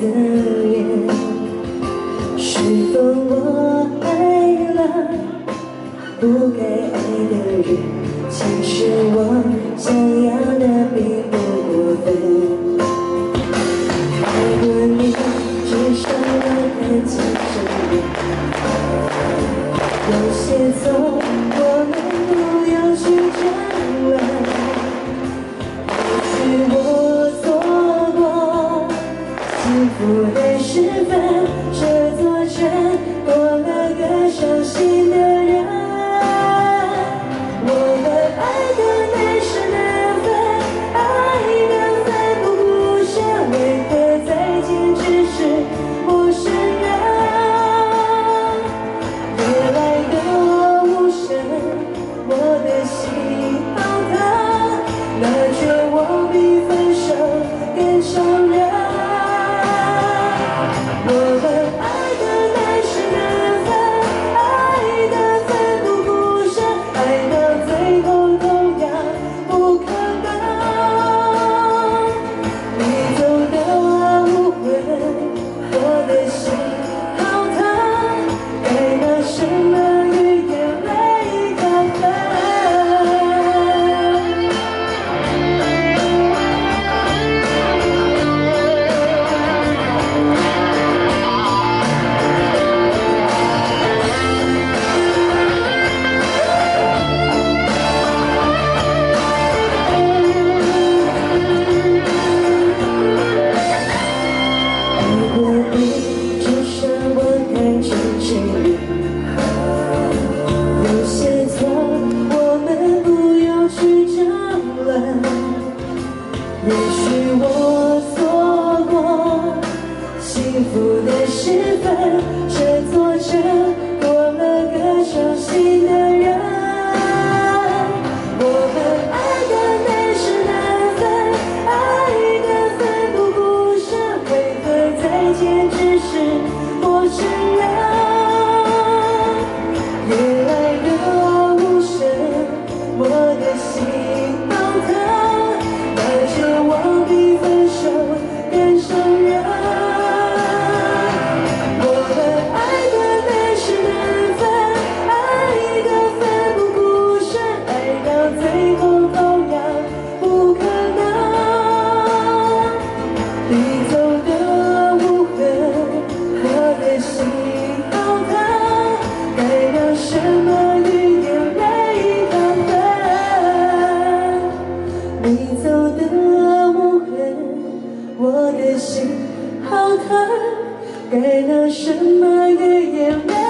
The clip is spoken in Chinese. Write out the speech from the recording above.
的人是否我爱了？不该爱的人其实我想要的并不过分爱过你至少我坦诚承认有些错是十分。是，我承认。我的心好疼该拿什么与眼泪